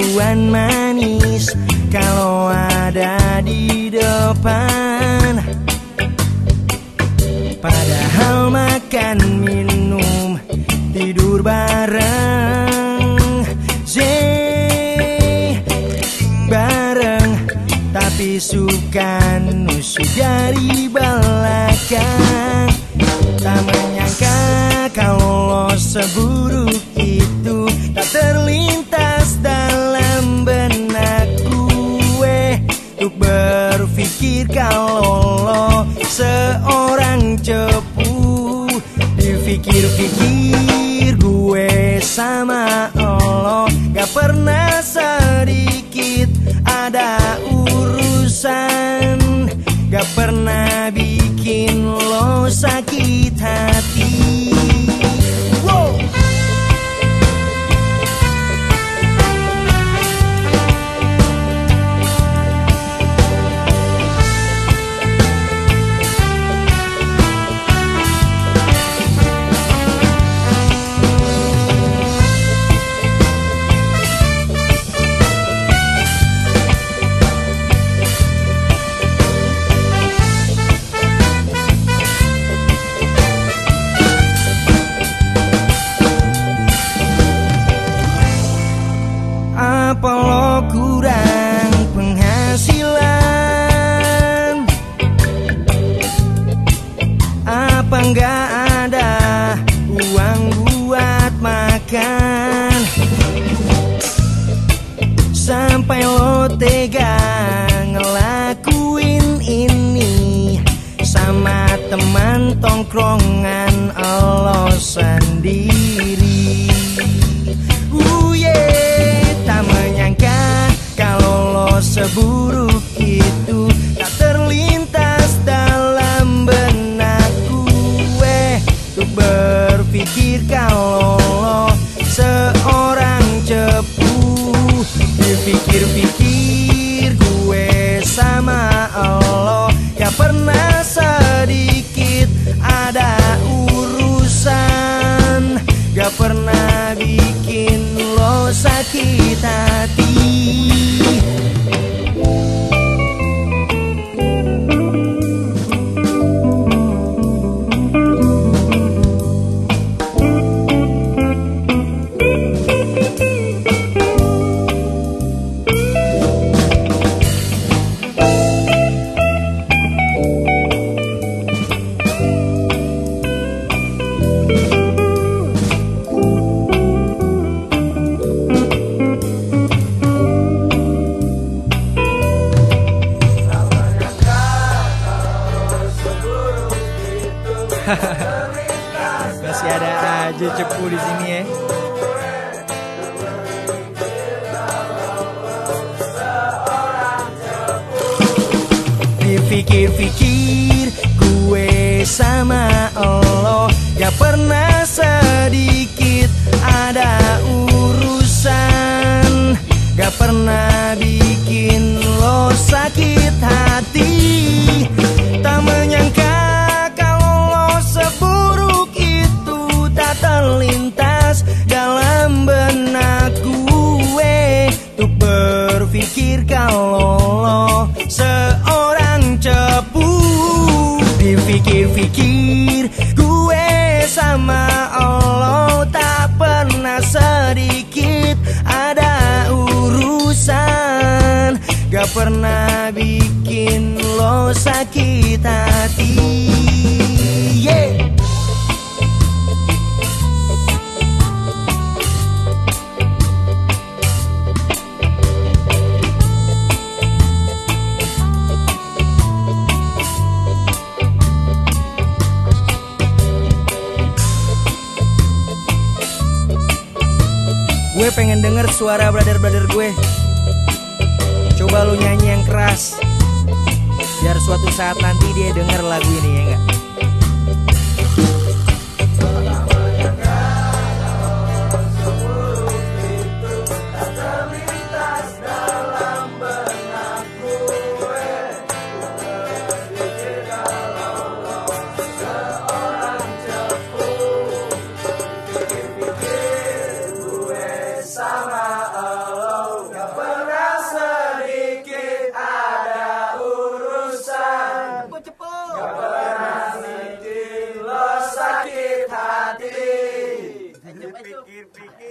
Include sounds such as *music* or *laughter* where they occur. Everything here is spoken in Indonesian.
Berkelakuan manis kalau ada di depan. Padahal makan minum tidur bareng. Zee, bareng. Tapi suka nusuk dari belakang. Tak menyangka kalau seburuk berpikir kalau lo seorang cepu Dipikir-pikir gue sama lo Gak pernah sedikit ada urusan. Gak pernah bikin lo sakit Sampai lo tega ngelakuin ini Sama teman tongkrongan lo sendiri Uh, yeah. Tak menyangka kalau lo seburuk lo *laughs* Masih ada aja cepu di sini ya. Dipikir-pikir gue sama lo Gak pernah sedikit Gak pernah bikin lo sakit hati. Yeah. Gue pengen denger suara brother-brother gue Coba lu nyanyi yang keras. Biar suatu saat nanti dia denger lagu ini ya enggak speaking.